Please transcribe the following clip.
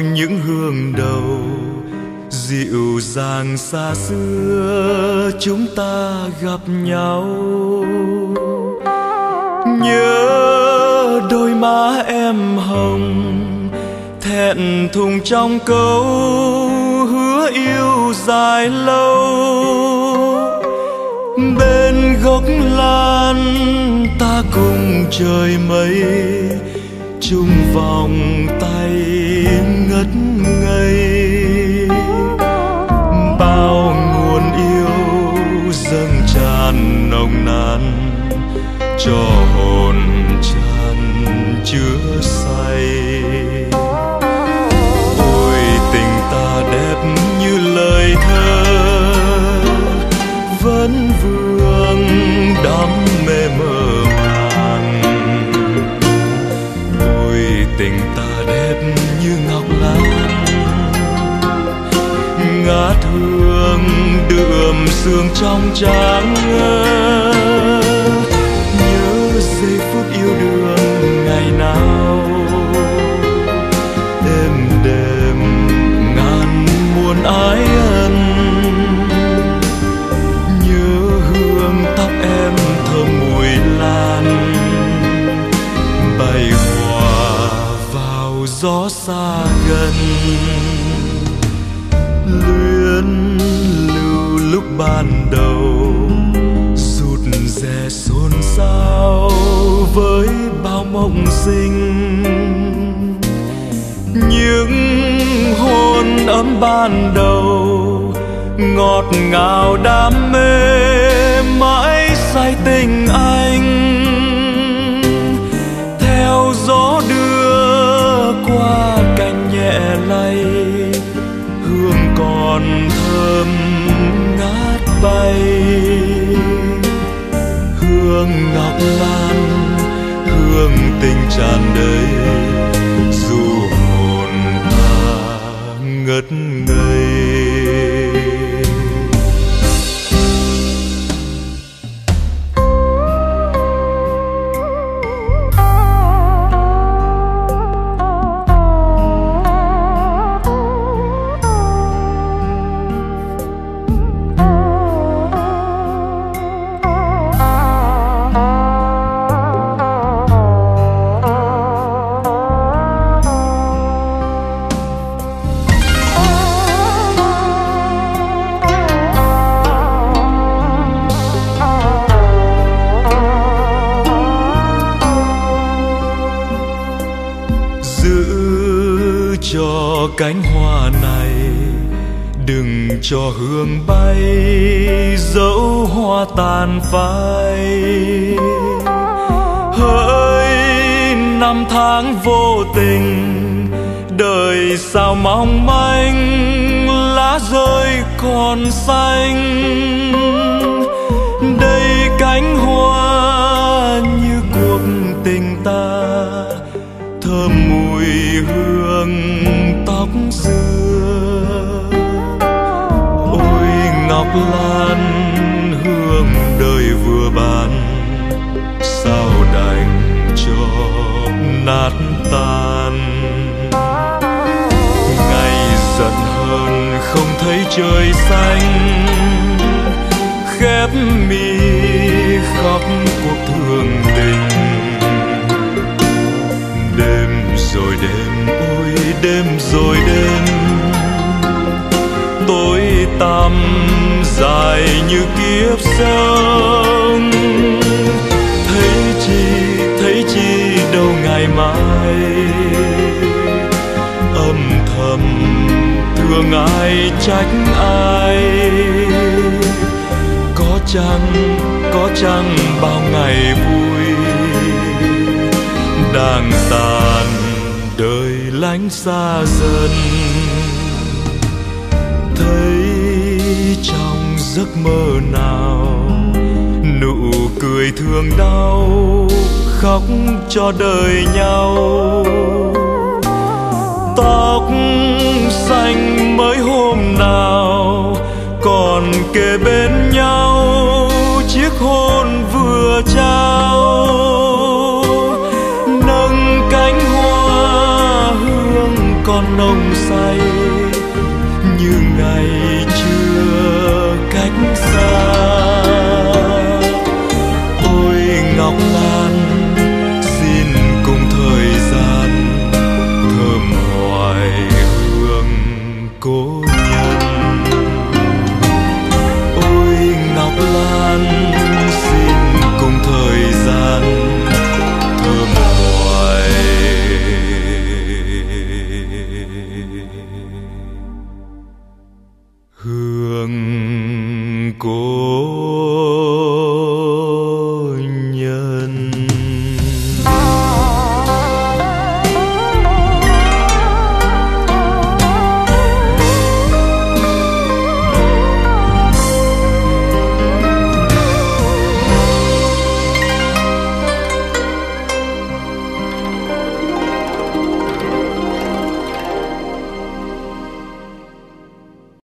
những hương đầu. Dịu dàng xa xưa, chúng ta gặp nhau. Nhớ đôi má em hồng, thẹn thùng trong câu hứa yêu dài lâu. Bên gốc lan ta cùng trời mây chung vòng tay ngất ngây. Bao nguồn yêu dâng tràn nồng nàn. Ngát hương đượm sương trong trắng nhớ giây phút yêu đương ngày nào. Êm đềm ngàn muôn ái ân. Nhớ hương tóc em thơm mùi lan. Bay hòa vào gió xa gần luyến lưu lúc ban đầu rụt rè xôn xao với bao mộng sinh. Những hôn ấm ban đầu, ngọt ngào đam mê, mãi say tình anh. Bay. Hương ngọc lan hương tình tràn đầy dù hồn ta ngất ngây. Cho cánh hoa này, đừng cho hương bay, dẫu hoa tàn phai. Hỡi năm tháng vô tình, đời sao mong manh, lá rơi còn xanh. Đây cánh hoa như cuộc tình ta, thơm mùi hương lan hương đời vừa ban, sao đành cho nát tan? Ngày giận hơn không thấy trời xanh, khép mi khóc cuộc thương tình. Đêm rồi đêm, ôi đêm rồi đêm, tối tăm dài như kiếp sống thấy chi thấy chi đâu ngày mai. Âm thầm thương ai trách ai? Có chăng có chăng bao ngày vui? Đang tàn đời lánh xa dần. Thấy giấc mơ nào? Nụ cười thương đau, khóc cho đời nhau. Tóc xanh mới hôm nào, còn kề bên nhau, chiếc hôn vừa trao. Nâng cánh hoa hương còn nồng say, như ngày cách xa